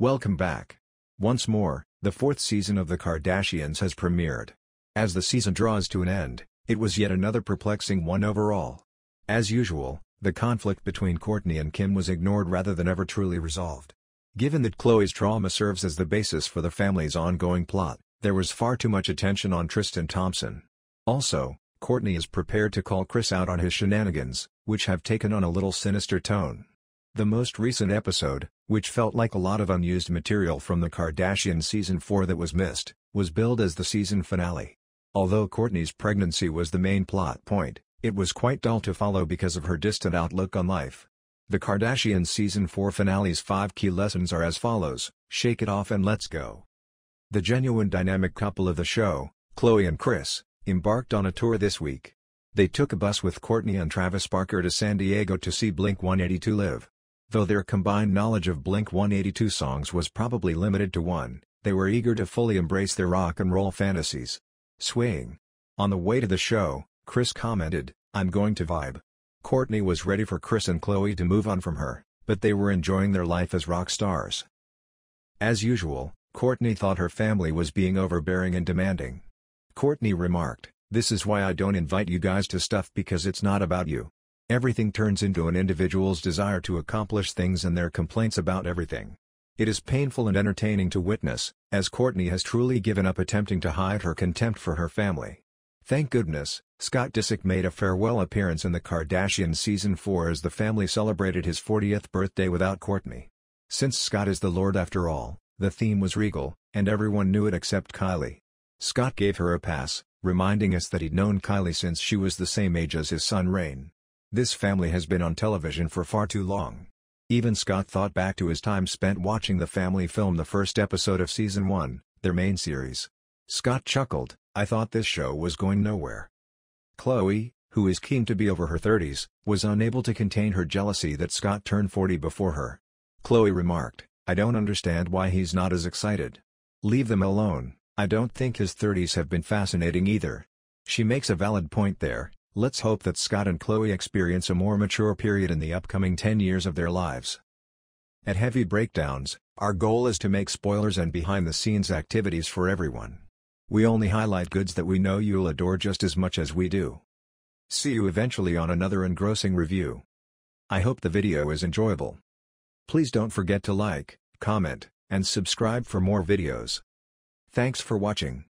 Welcome back. Once more, the fourth season of The Kardashians has premiered. As the season draws to an end, it was yet another perplexing one overall. As usual, the conflict between Kourtney and Kim was ignored rather than ever truly resolved. Given that Khloe's trauma serves as the basis for the family's ongoing plot, there was far too much attention on Tristan Thompson. Also, Kourtney is prepared to call Kris out on his shenanigans, which have taken on a little sinister tone. The most recent episode, which felt like a lot of unused material from the Kardashian season 4 that was missed, was billed as the season finale. Although Kourtney's pregnancy was the main plot point, it was quite dull to follow because of her distant outlook on life. The Kardashian season 4 finale's five key lessons are as follows, shake it off and let's go. The genuine dynamic couple of the show, Khloe and Kris, embarked on a tour this week. They took a bus with Kourtney and Travis Barker to San Diego to see Blink-182 live. Though their combined knowledge of Blink-182 songs was probably limited to one, they were eager to fully embrace their rock and roll fantasies. Swaying. On the way to the show, Kris commented, I'm going to vibe. Kourtney was ready for Kris and Khloe to move on from her, but they were enjoying their life as rock stars. As usual, Kourtney thought her family was being overbearing and demanding. Kourtney remarked, This is why I don't invite you guys to stuff because it's not about you. Everything turns into an individual's desire to accomplish things and their complaints about everything. It is painful and entertaining to witness, as Kourtney has truly given up attempting to hide her contempt for her family. Thank goodness, Scott Disick made a farewell appearance in the Kardashian season 4 as the family celebrated his 40th birthday without Kourtney. Since Scott is the Lord after all, the theme was regal, and everyone knew it except Kylie. Scott gave her a pass, reminding us that he'd known Kylie since she was the same age as his son Reign. This family has been on television for far too long. Even Scott thought back to his time spent watching the family film the first episode of Season 1, their main series. Scott chuckled, I thought this show was going nowhere. Khloe, who is keen to be over her 30s, was unable to contain her jealousy that Scott turned 40 before her. Khloe remarked, I don't understand why he's not as excited. Leave them alone, I don't think his 30s have been fascinating either. She makes a valid point there, Let's hope that Scott and Khloe experience a more mature period in the upcoming 10 years of their lives. At Heavy Breakdowns, our goal is to make spoilers and behind-the-scenes activities for everyone. We only highlight goods that we know you'll adore just as much as we do. See you eventually on another engrossing review. I hope the video is enjoyable. Please don't forget to like, comment, and subscribe for more videos. Thanks for watching.